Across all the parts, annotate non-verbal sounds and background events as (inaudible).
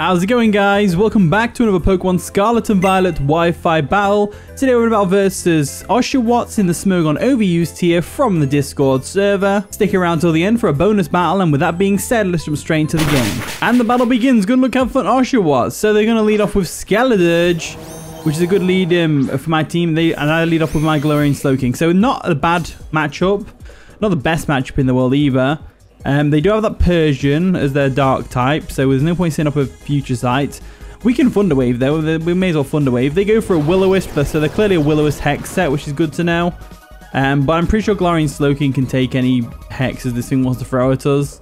How's it going guys? Welcome back to another Pokemon Scarlet and Violet Wi-Fi battle. Today we're about versus Oshawott in the Smogon Overused tier from the Discord server. Stick around till the end for a bonus battle and with that being said, let's jump straight into the game. And the battle begins. Good look out for Oshawott. So they're going to lead off with Skeledirge, which is a good lead um, for my team. They And I lead off with my Galarian Slowking. So not a bad matchup. Not the best matchup in the world either. Um, they do have that Persian as their dark type, so there's no point setting up a future sight. We can Thunder Wave though, we may as well Thunder Wave. They go for a Will-O-Wisp, so they're clearly a Will-O-Wisp Hex set, which is good to know. Um, but I'm pretty sure Galarian Slowking can take any Hexes this thing wants to throw at us.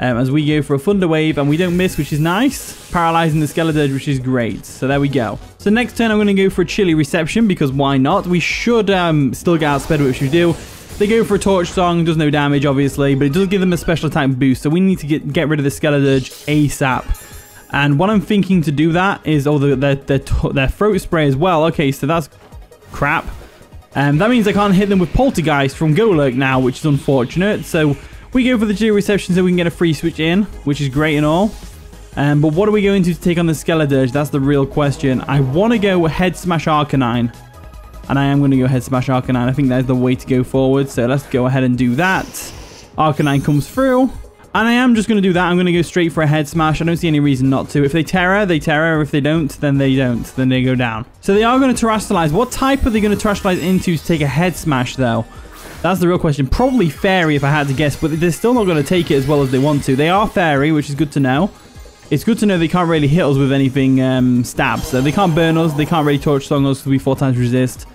Um, as we go for a Thunder Wave, and we don't miss, which is nice. Paralyzing the Skeledirge, which is great. So there we go. So next turn, I'm going to go for a Chilly Reception, because why not? We should um, still get outspeed, which we do. They go for a Torch Song, does no damage, obviously, but it does give them a special attack boost, so we need to get, get rid of the Skeledirge ASAP. And what I'm thinking to do that is, oh, the, their, their, their throat spray as well. Okay, so that's crap. And um, that means I can't hit them with Poltergeist from Golurk now, which is unfortunate. So we go for the Geo Reception so we can get a free switch in, which is great and all. Um, but what are we going to take on the Skeledirge? That's the real question. I want to go Head Smash Arcanine. And I am going to go ahead smash Arcanine. I think that's the way to go forward. So let's go ahead and do that. Arcanine comes through. And I am just going to do that. I'm going to go straight for a head smash. I don't see any reason not to. If they Tera, they Tera. If they don't, then they don't. Then they go down. So they are going to Terastallize. What type are they going to Terastallize into to take a head smash, though? That's the real question. Probably Fairy, if I had to guess. But they're still not going to take it as well as they want to. They are Fairy, which is good to know. It's good to know they can't really hit us with anything um. So they can't burn us. They can't really Torch Song us because we four times resist.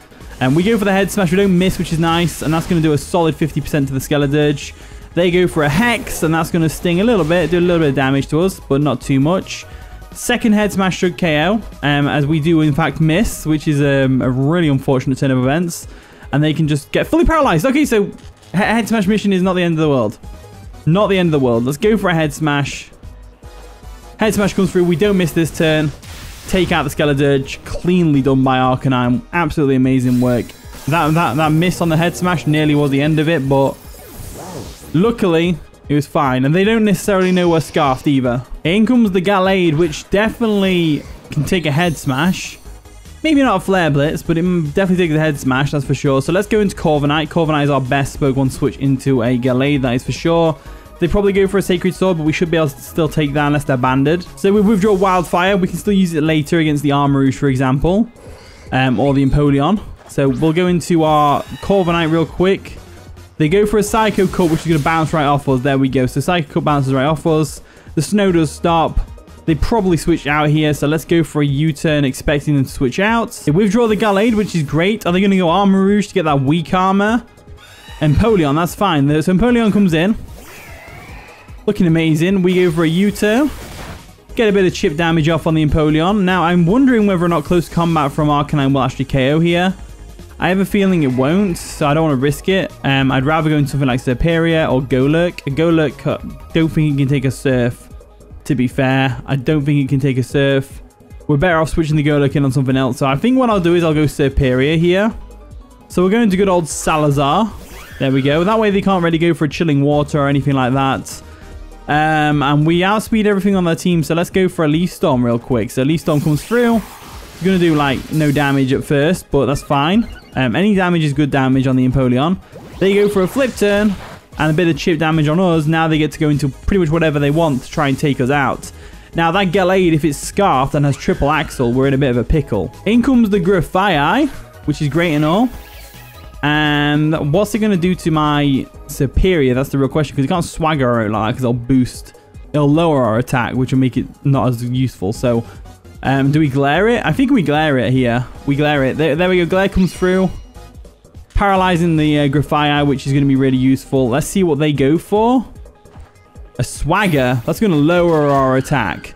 And we go for the head smash. We don't miss, which is nice. And that's going to do a solid 50% to the Skeledirge. They go for a Hex, and that's going to sting a little bit, do a little bit of damage to us, but not too much. Second head smash should KO, um, as we do in fact miss, which is um, a really unfortunate turn of events. And they can just get fully paralyzed. Okay, so head smash mission is not the end of the world. Not the end of the world. Let's go for a head smash. Head smash comes through. We don't miss this turn take out the Skeledirge. Cleanly done by Arcanine. Absolutely amazing work. That, that, that miss on the head smash nearly was the end of it, but luckily it was fine. And they don't necessarily know we're scarfed either. In comes the Gallade, which definitely can take a head smash. Maybe not a Flare Blitz, but it definitely takes a head smash, that's for sure. So let's go into Corviknight. Corviknight is our best Pokemon switch into a Gallade, that is for sure. They probably go for a Sacred Sword, but we should be able to still take that unless they're banded. So we withdraw Wildfire. We can still use it later against the Armarouge, for example, um, or the Empoleon. So we'll go into our Corviknight real quick. They go for a Psycho Cut, which is going to bounce right off us. There we go. So Psycho Cut bounces right off us. The snow does stop. They probably switch out here, so let's go for a U-turn, expecting them to switch out. They withdraw the Gallade, which is great. Are they going to go Armarouge to get that weak armor? Empoleon, that's fine. So Empoleon comes in. Looking amazing. We go for a U-turn. Get a bit of chip damage off on the Empoleon. Now, I'm wondering whether or not close combat from Arcanine will actually KO here. I have a feeling it won't, so I don't want to risk it. Um, I'd rather go into something like Serperior or Golurk. Golurk, uh, don't think it can take a Surf, to be fair. I don't think it can take a Surf. We're better off switching the Golurk in on something else. So I think what I'll do is I'll go Serperior here. So we're going to good old Salazar. There we go. That way they can't really go for a Chilling Water or anything like that. Um, and we outspeed everything on their team, so let's go for a Leaf Storm real quick. So Leaf Storm comes through. It's going to do, like, no damage at first, but that's fine. Um, any damage is good damage on the Empoleon. They go for a Flip Turn and a bit of chip damage on us. Now they get to go into pretty much whatever they want to try and take us out. Now, that Gallade, if it's Scarfed and has Triple Axle, we're in a bit of a pickle. In comes the Grafaiai, which is great and all. And what's it going to do to my Serperior? That's the real question. Because it can't swagger out like because it'll boost, it'll lower our attack, which will make it not as useful. So, um, do we glare it? I think we glare it here. We glare it. There, there we go. Glare comes through. Paralyzing the uh, which is going to be really useful. Let's see what they go for. A Swagger. That's going to lower our attack.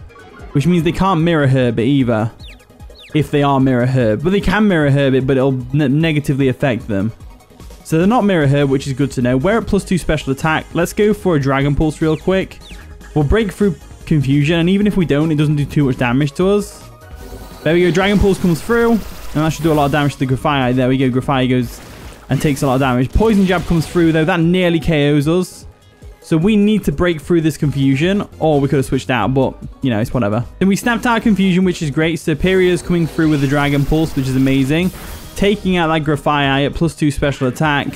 Which means they can't Mirror Herb either if they are Mirror Herb. But they can Mirror Herb it, but it'll ne negatively affect them. So they're not Mirror Herb, which is good to know. We're at plus 2 special attack. Let's go for a Dragon Pulse real quick. We'll break through Confusion, and even if we don't, it doesn't do too much damage to us. There we go. Dragon Pulse comes through, and that should do a lot of damage to the Grafaiai. There we go. Grafaiai goes and takes a lot of damage. Poison Jab comes through, though. That nearly KOs us. So we need to break through this confusion, or we could have switched out, but, you know, it's whatever. Then we snapped out confusion, which is great. Serperior's coming through with the Dragon Pulse, which is amazing. Taking out that Grafaiai at plus two special attack.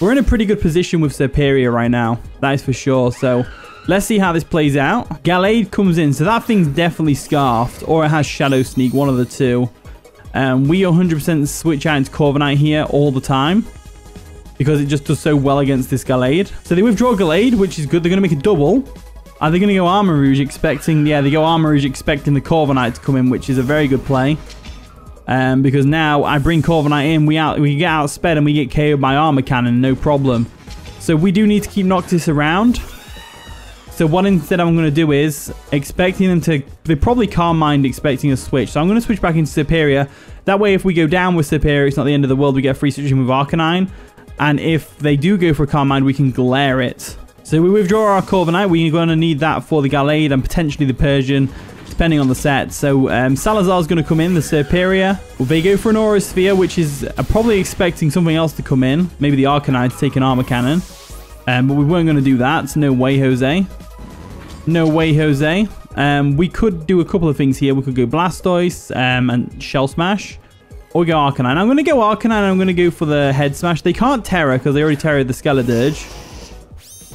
We're in a pretty good position with Serperior right now. That is for sure. So let's see how this plays out. Gallade comes in. So that thing's definitely Scarfed, or it has Shadow Sneak, one of the two. Um, we 100% switch out into Corviknight here all the time because it just does so well against this Gallade. So they withdraw Gallade, which is good. They're going to make a double. Are they going to go Armarouge expecting... Yeah, they go Armarouge expecting the Corviknight to come in, which is a very good play. Um, because now I bring Corviknight in, we out we get outsped and we get KO'd by Armor Cannon, no problem. So we do need to keep Noctis around. So what instead I'm going to do is expecting them to... They probably can't Mind expecting a switch. So I'm going to switch back into Serperior. That way if we go down with Serperior, it's not the end of the world. We get a free switching with Arcanine. And if they do go for a Calm Mind, we can glare it. So we withdraw our Corviknight. We're going to need that for the Gallade and potentially the Persian, depending on the set. So um, Salazar's going to come in, the Serperior. Well, they go for an Aura Sphere, which is uh, probably expecting something else to come in. Maybe the Arcanine to take an Armor Cannon. Um, but we weren't going to do that. So no way, Jose. No way, Jose. Um, we could do a couple of things here. We could go Blastoise um, and Shell Smash. Or go Arcanine. I'm going to go Arcanine. I'm going to go for the Head Smash. They can't Tera because they already Terra the Skeledirge.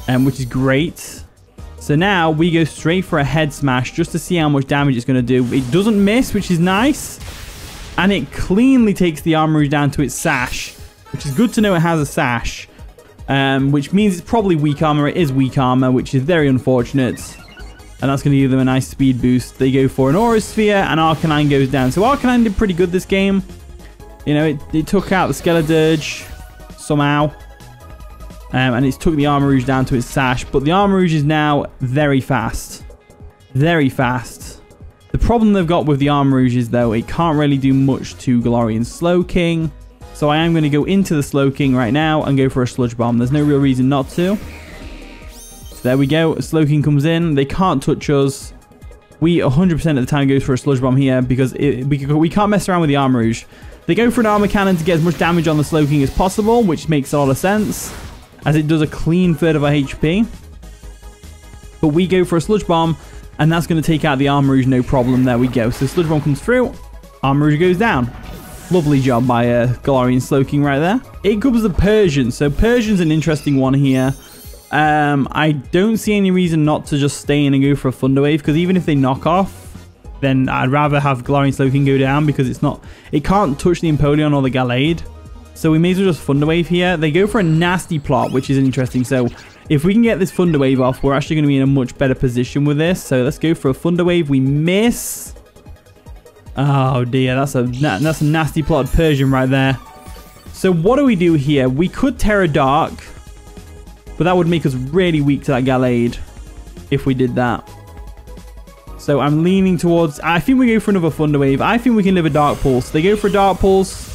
Um, which is great. So now we go straight for a Head Smash just to see how much damage it's going to do. It doesn't miss, which is nice. And it cleanly takes the Armarouge down to its Sash. Which is good to know it has a Sash. Um, which means it's probably weak armor. It is weak armor, which is very unfortunate. And that's going to give them a nice speed boost. They go for an Aura Sphere, and Arcanine goes down. So Arcanine did pretty good this game. You know, it, it took out the Skeledirge somehow. Um, and it's took the Armarouge down to its sash. But the Armarouge is now very fast. Very fast. The problem they've got with the Armarouge is, though, it can't really do much to Galarian Slowking. So I am going to go into the Slowking right now and go for a Sludge Bomb. There's no real reason not to. So there we go. Slowking comes in. They can't touch us. We 100% of the time goes for a Sludge Bomb here because it, we, we can't mess around with the Armarouge. They go for an armor cannon to get as much damage on the Slowking as possible, which makes a lot of sense, as it does a clean third of our HP. But we go for a Sludge Bomb, and that's going to take out the Armarouge, no problem. There we go. So Sludge Bomb comes through, Armarouge goes down. Lovely job by uh, Galarian Slowking right there. It covers the Persian. So Persian's an interesting one here. Um, I don't see any reason not to just stay in and go for a Thunder Wave, because even if they knock off, then I'd rather have Galarian Slowking go down because it's not, it can't touch the Empoleon or the Gallade. So we may as well just Thunder Wave here. They go for a nasty plot, which is interesting. So if we can get this Thunder Wave off, we're actually going to be in a much better position with this. So let's go for a Thunder Wave. We miss. Oh dear, that's a that's a nasty plot Persian right there. So what do we do here? We could Tera Dark, but that would make us really weak to that Gallade if we did that. So I'm leaning towards... I think we go for another Thunder Wave. I think we can live a Dark Pulse. They go for a Dark Pulse.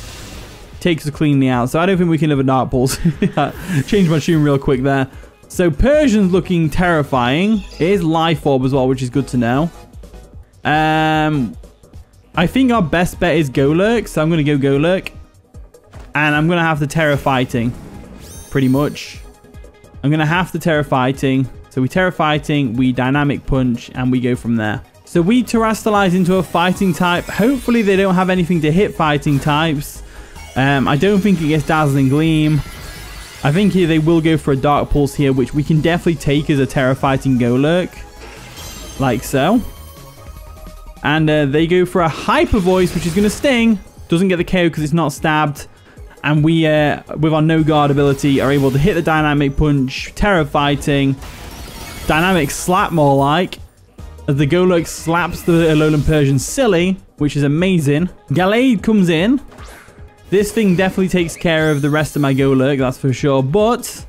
Takes us cleanly out. So I don't think we can live a Dark Pulse. (laughs) Change my tune real quick there. So Persian's looking terrifying. It is Life Orb as well, which is good to know. Um, I think our best bet is Golurk. So I'm going to go Golurk. And I'm going to have the Tera Fighting. Pretty much. I'm going to have the Tera Fighting. We Tera Fighting, we Dynamic Punch, and we go from there. So we Terastallize into a fighting type. Hopefully they don't have anything to hit fighting types. Um, I don't think it gets Dazzling Gleam. I think here they will go for a Dark Pulse here, which we can definitely take as a Tera Fighting Go Golurk. Like so. And uh, they go for a Hyper Voice, which is going to sting. Doesn't get the KO because it's not stabbed. And we, uh, with our No Guard ability, are able to hit the Dynamic Punch, Tera Fighting, Dynamic slap more like. As the Golurk slaps the Alolan Persian silly, which is amazing. Gallade comes in. This thing definitely takes care of the rest of my Golurk, that's for sure. But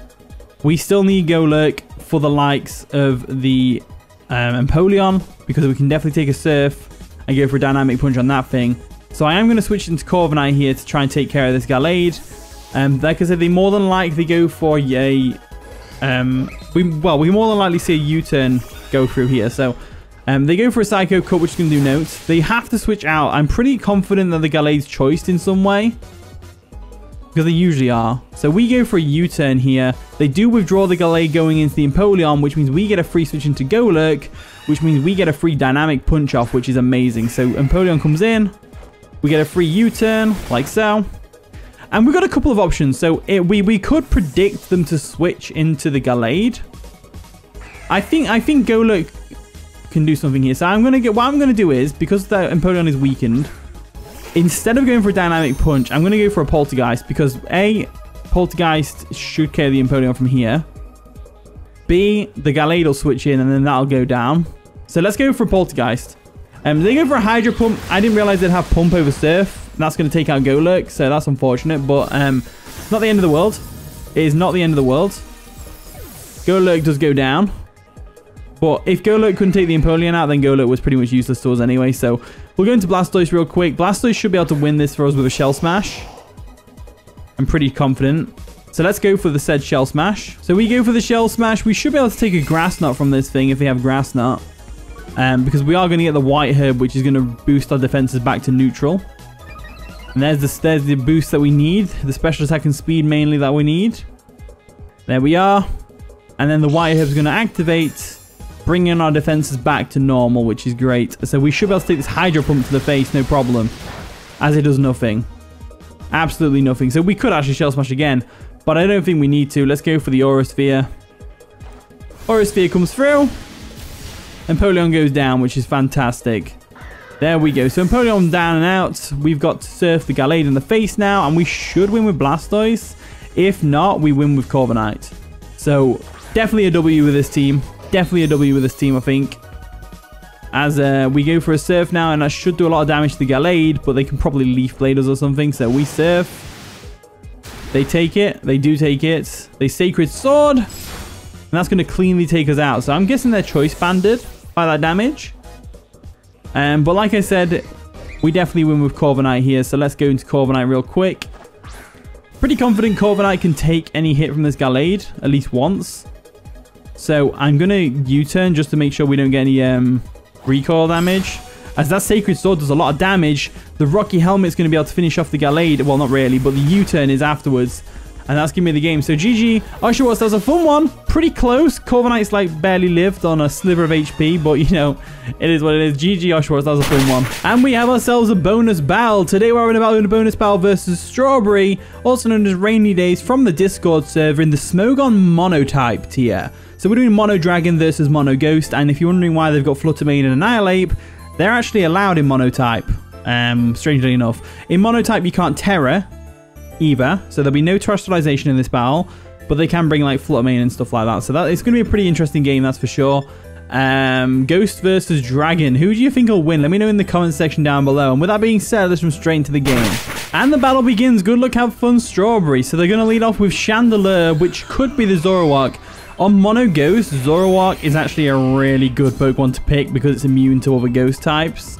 we still need Golurk for the likes of the um, Empoleon because we can definitely take a Surf and go for a Dynamic Punch on that thing. So I am going to switch into Corviknight here to try and take care of this Gallade. Um, like I said, they more than likely go for a um, we well, we more than likely see a U-turn go through here. So um, they go for a Psycho Cut, which can do notes. They have to switch out. I'm pretty confident that the Gallade's choiced in some way. because they usually are. So we go for a U-turn here. They do withdraw the Gallade going into the Empoleon, which means we get a free switch into Golurk, which means we get a free dynamic punch off, which is amazing. So Empoleon comes in, we get a free U-turn, like so. And we've got a couple of options. So it, we, we could predict them to switch into the Gallade. I think I think Golurk can do something here. So I'm gonna get what I'm gonna do is because the Empoleon is weakened, Instead of going for a dynamic punch, I'm going to go for a poltergeist because A, poltergeist should carry the Empoleon from here. B, the Gallade will switch in and then that'll go down. So let's go for a poltergeist. Um, they go for a Hydro Pump. I didn't realize they'd have Pump over Surf. That's going to take out Golurk, so that's unfortunate. But um, not the end of the world. It is not the end of the world. Golurk does go down. But if Golurk couldn't take the Empoleon out, then Golurk was pretty much useless to us anyway. So we'll go into Blastoise real quick. Blastoise should be able to win this for us with a Shell Smash. I'm pretty confident. So let's go for the said Shell Smash. So we go for the Shell Smash. We should be able to take a Grass Knot from this thing if we have Grass Knot. Um, because we are going to get the White Herb, which is going to boost our defenses back to neutral. And there's the, there's the boost that we need. The special attack and speed mainly that we need. There we are. And then the White Herb is going to activate bringing our defenses back to normal, which is great. So we should be able to take this Hydro Pump to the face, no problem, as it does nothing. Absolutely nothing. So we could actually Shell Smash again, but I don't think we need to. Let's go for the Aura Sphere. Aura Sphere comes through, and Empoleon goes down, which is fantastic. There we go. So Empoleon down and out. We've got to surf the Gallade in the face now, and we should win with Blastoise. If not, we win with Corviknight. So definitely a W with this team. Definitely a W with this team, I think. As uh, we go for a surf now, and I should do a lot of damage to the Gallade, but they can probably Leaf Blade us or something. So we surf. They take it. They do take it. They Sacred Sword. And that's going to cleanly take us out. So I'm guessing they're Choice Banded by that damage. Um, but like I said, we definitely win with Corviknight here. So let's go into Corviknight real quick. Pretty confident Corviknight can take any hit from this Gallade, at least once. So I'm going to U-turn just to make sure we don't get any um, recoil damage. As that Sacred Sword does a lot of damage, the Rocky Helmet is going to be able to finish off the Gallade. Well, not really, but the U-turn is afterwards. And that's giving me the game. So GG, Oshawott, that was a fun one. Pretty close. Corviknight's like barely lived on a sliver of HP, but you know, it is what it is. GG, Oshawott, that was a fun one. And we have ourselves a bonus battle. Today we're about a bonus battle versus Strawberry, also known as Rainy Days from the Discord server in the Smogon Monotype tier. So we're doing Mono Dragon versus Mono Ghost, and if you're wondering why they've got Flutter Mane and Annihilape, they're actually allowed in Monotype, um, strangely enough. In Monotype, you can't Terra either, so there'll be no Terastallization in this battle, but they can bring like Mane and stuff like that. So that it's going to be a pretty interesting game, that's for sure. Um, Ghost versus Dragon. Who do you think will win? Let me know in the comments section down below. And with that being said, let's jump straight into the game. And the battle begins. Good luck, have fun, Strawberry. So they're going to lead off with Chandelure, which could be the Zoroark. On Mono Ghost, Zoroark is actually a really good Pokemon to pick because it's immune to other Ghost types.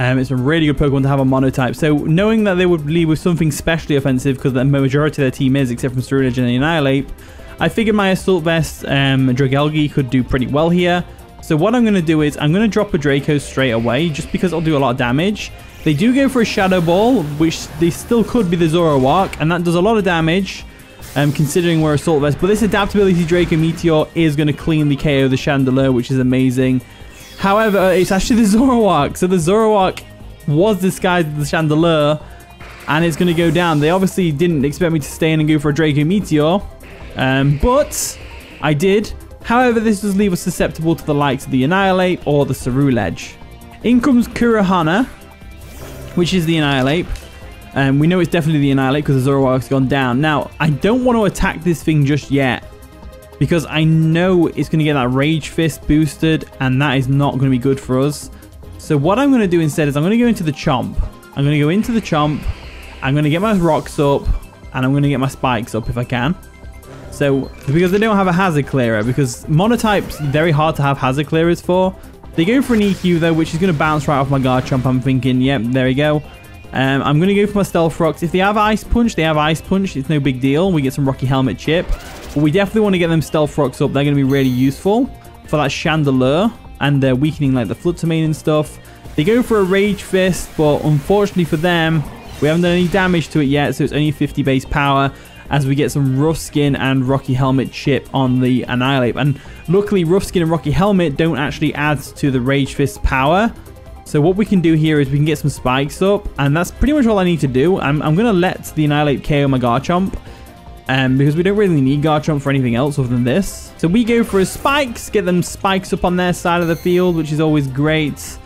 Um, it's a really good Pokemon to have on Mono type. So knowing that they would lead with something specially offensive because the majority of their team is, except from Ceruledge and Annihilape, I figured my Assault Vest um, Dragalge could do pretty well here. So what I'm going to do is I'm going to drop a Draco straight away just because it'll do a lot of damage. They do go for a Shadow Ball, which they still could be the Zoroark, and that does a lot of damage um, considering we're Assault Vest. But this Adaptability Draco Meteor is going to cleanly KO the Chandelure, which is amazing. However, it's actually the (laughs) Zoroark. So the Zoroark was disguised as the Chandelure, and it's going to go down. They obviously didn't expect me to stay in and go for a Draco Meteor, um, but I did. However, this does leave us susceptible to the likes of the Annihilape or the Ceruledge. In comes Kurahana, which is the Annihilape. Um, we know it's definitely the Annihilape because the Zoroark's gone down. Now, I don't want to attack this thing just yet. Because I know it's going to get that Rage Fist boosted. And that is not going to be good for us. So what I'm going to do instead is I'm going to go into the Chomp. I'm going to go into the Chomp. I'm going to get my Rocks up. And I'm going to get my Spikes up if I can. So, because they don't have a Hazard Clearer. Because Monotype's very hard to have Hazard Clearers for. They go for an EQ though, which is going to bounce right off my Garchomp. I'm thinking, yep, there we go. Um, I'm going to go for my Stealth Rocks. If they have Ice Punch, they have Ice Punch. It's no big deal. We get some Rocky Helmet chip. But we definitely want to get them Stealth Rocks up. They're going to be really useful for that Chandelure And they're weakening like the Mane and stuff. They go for a Rage Fist, but unfortunately for them, We haven't done any damage to it yet, so it's only 50 base power as we get some Rough Skin and Rocky Helmet chip on the Annihilape. And luckily, Rough Skin and Rocky Helmet don't actually add to the Rage Fist power. So what we can do here is we can get some spikes up, and that's pretty much all I need to do. I'm, I'm going to let the Annihilape KO my Garchomp, um, because we don't really need Garchomp for anything else other than this. So we go for spikes, get them spikes up on their side of the field, which is always great.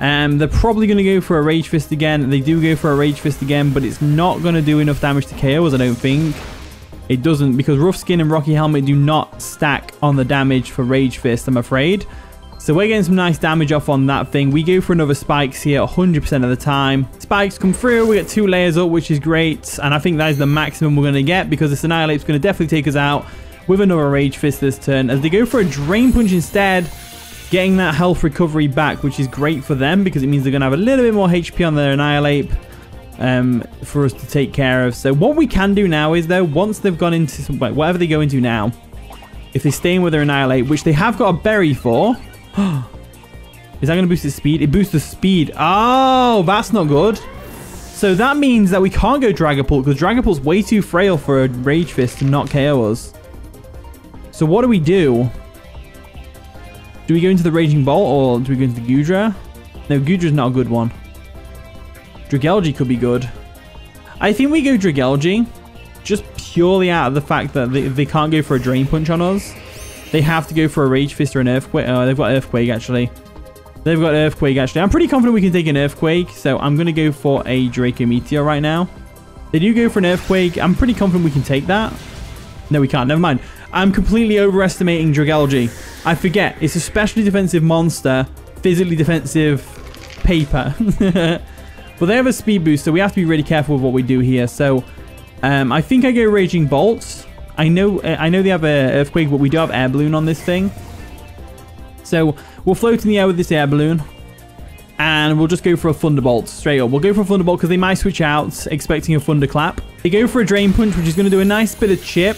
Um, they're probably going to go for a Rage Fist again. They do go for a Rage Fist again, but it's not going to do enough damage to KO, as I don't think. It doesn't, because Rough Skin and Rocky Helmet do not stack on the damage for Rage Fist, I'm afraid. So we're getting some nice damage off on that thing. We go for another spikes here 100% of the time. Spikes come through, we get two layers up, which is great. And I think that is the maximum we're going to get, because this Annihilape's going to definitely take us out with another Rage Fist this turn. As they go for a Drain Punch instead, getting that health recovery back, which is great for them because it means they're going to have a little bit more HP on their Annihilape um, for us to take care of. So what we can do now is, though, once they've gone into some, whatever they go into now, if they stay in with their Annihilape, which they have got a berry for... (gasps) is that going to boost the speed? It boosts the speed. Oh, that's not good. So that means that we can't go Dragapult because Dragapult's way too frail for a Rage Fist to not KO us. So what do we do? Do we go into the Raging Bolt or do we go into the Goodra? No, Goodra's not a good one. Dragalge could be good. I think we go Dragalge just purely out of the fact that they, they can't go for a Drain Punch on us. They have to go for a Rage Fist or an Earthquake. Oh, they've got Earthquake actually. They've got Earthquake actually. I'm pretty confident we can take an Earthquake, so I'm going to go for a Draco Meteor right now. They do go for an Earthquake. I'm pretty confident we can take that. No, we can't. Never mind. I'm completely overestimating Dragalge. I forget. It's a specially defensive monster, physically defensive paper. (laughs) but they have a speed boost, so we have to be really careful with what we do here. So um, I think I go Raging Bolt. I know uh, I know they have a Earthquake, but we do have Air Balloon on this thing. So we'll float in the air with this Air Balloon. And we'll just go for a Thunderbolt straight up. We'll go for a Thunderbolt because they might switch out expecting a Thunderclap. They go for a Drain Punch, which is going to do a nice bit of chip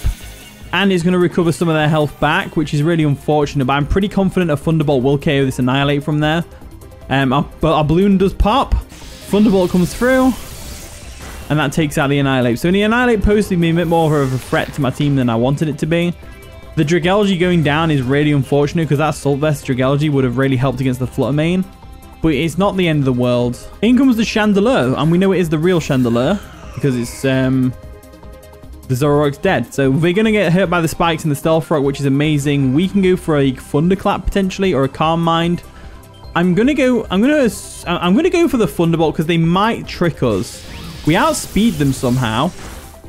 and is going to recover some of their health back, which is really unfortunate. But I'm pretty confident a Thunderbolt will KO this Annihilape from there. Um, our, but our balloon does pop. Thunderbolt comes through. And that takes out the Annihilape. So the Annihilape posted me a bit more of a threat to my team than I wanted it to be. The Dragalge going down is really unfortunate because that Assault Vest would have really helped against the Flutter Mane. But it's not the end of the world. In comes the Chandelure, and we know it is the real Chandelure because it's um, the Zoroark's dead. So we're going to get hurt by the spikes and the Stealth Rock, which is amazing. We can go for a Thunderclap potentially or a Calm Mind. I'm going to go I'm going to I'm going to go for the Thunderbolt because they might trick us. We outspeed them somehow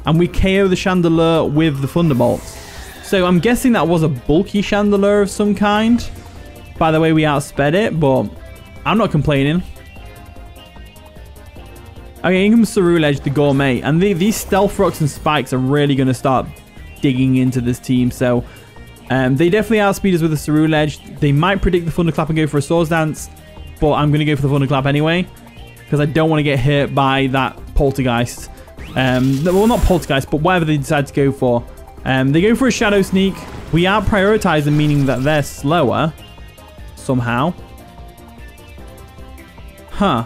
and we KO the Chandelure with the Thunderbolt. So I'm guessing that was a bulky Chandelure of some kind. By the way, we outsped it, but I'm not complaining. Okay, in comes Ceruledge, the Gourmet. And the, these Stealth Rocks and Spikes are really going to start digging into this team. So um, they definitely outspeed us with the Ceruledge. They might predict the Thunderclap and go for a Swords Dance. But I'm going to go for the Thunderclap anyway. Because I don't want to get hit by that Poltergeist. Um, well, not Poltergeist, but whatever they decide to go for. Um, they go for a Shadow Sneak. We are prioritizing, meaning that they're slower. Somehow. Huh.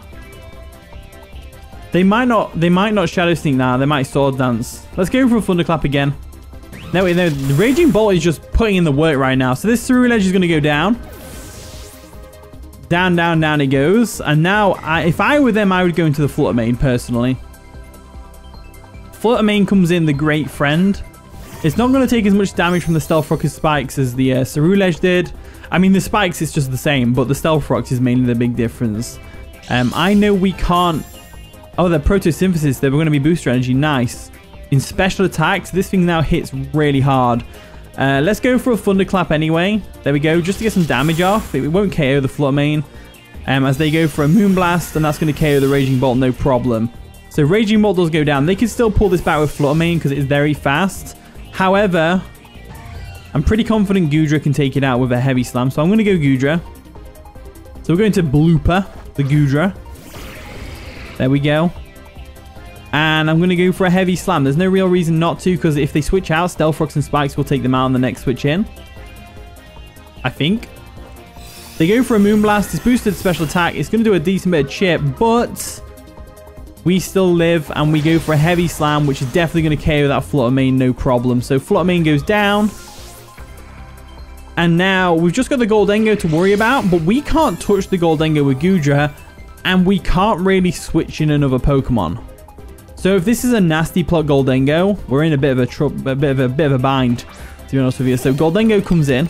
They might not they might not Shadow Sneak now. They might Sword Dance. Let's go for a Thunderclap again. No, wait, no. The Raging Bolt is just putting in the work right now. So this Ceruledge is going to go down. Down, down, down he goes. And now, I, if I were them, I would go into the Flutter Mane, personally. Flutter Mane comes in the Great Friend. It's not going to take as much damage from the Stealth Rock Spikes as the uh, Ceruledge did. I mean, the Spikes is just the same, but the Stealth Rocks is mainly the big difference. Um, I know we can't Oh, the photosynthesis. They were going to be booster energy. Nice. In special attacks, this thing now hits really hard. Uh, let's go for a Thunderclap anyway. There we go, just to get some damage off. It won't KO the Mane. Um, as they go for a Moonblast, and that's going to KO the Raging Bolt, no problem. So Raging Bolt does go down. They can still pull this back with Flutter Mane because it's very fast. However, I'm pretty confident Goodra can take it out with a Heavy Slam, so I'm going to go Goodra. So we're going to Blooper, the Goodra. There we go. And I'm going to go for a heavy slam. There's no real reason not to, because if they switch out, Stealth Rocks and Spikes will take them out on the next switch in. I think. They go for a Moonblast. It's boosted special attack. It's going to do a decent bit of chip, but... we still live and we go for a heavy slam, which is definitely going to KO that Flutter Mane, no problem. So Flutter Mane goes down. And now we've just got the Gholdengo to worry about, but we can't touch the Gholdengo with Goodra, and we can't really switch in another Pokemon. So if this is a nasty plot Gholdengo, we're in a bit of a, a bit of a bit of a bind, to be honest with you. So Gholdengo comes in.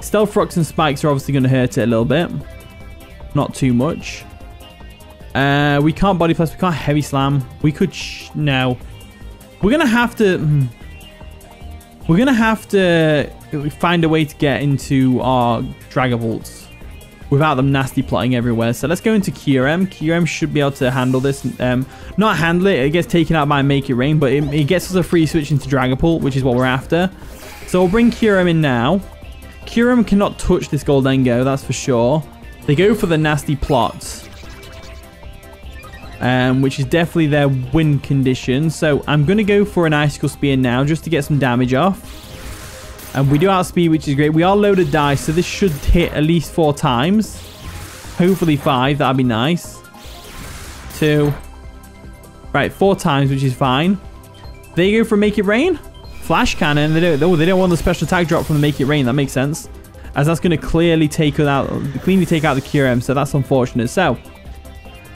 Stealth Rocks and Spikes are obviously going to hurt it a little bit. Not too much. Uh, we can't Body Press. We can't Heavy Slam. We could... no. We're going to have to... Hmm. We're going to have to find a way to get into our Dragapults without them nasty plotting everywhere. So let's go into Kyurem. Kyurem should be able to handle this. Um, not handle it. It gets taken out by Make It Rain, but it, it gets us a free switch into Dragapult, which is what we're after. So we'll bring Kyurem in now. Kyurem cannot touch this Gholdengo, that's for sure. They go for the nasty plot. Um, which is definitely their win condition. So I'm going to go for an Icicle Spear now just to get some damage off. And we do outspeed, which is great. We are loaded dice, so this should hit at least four times. Hopefully five, that'd be nice. Two. Right, four times, which is fine. There you go for Make It Rain. Flash Cannon. They don't, oh, they don't want the special attack drop from the Make It Rain. That makes sense. As that's going to clearly take out, cleanly take out the Kyurem, so that's unfortunate. So,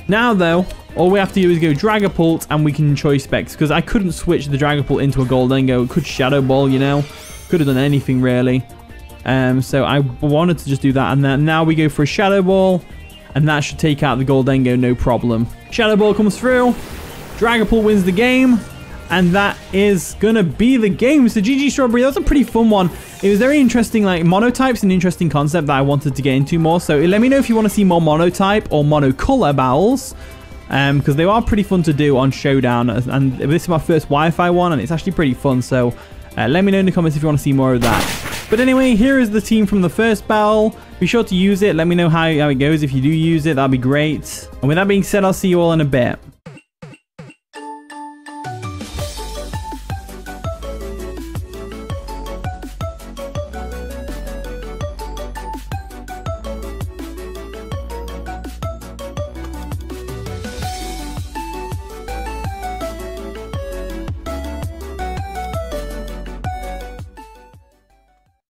now though, all we have to do is go Dragapult and we can choice specs. Because I couldn't switch the Dragapult into a Gholdengo. It could Shadow Ball, you know. Could have done anything really. Um, so I wanted to just do that. And then now we go for a Shadow Ball. And that should take out the Gholdengo, no problem. Shadow Ball comes through. Dragapult wins the game. And that is going to be the game. So GG Strawberry, that was a pretty fun one. It was very interesting, like monotype's an interesting concept that I wanted to get into more. So let me know if you want to see more monotype or monocolor battles. Um, because they are pretty fun to do on Showdown. And this is my first Wi-Fi one and it's actually pretty fun. So uh, let me know in the comments if you want to see more of that. But anyway, here is the team from the first battle. Be sure to use it. Let me know how, how it goes. If you do use it, that'd be great. And with that being said, I'll see you all in a bit.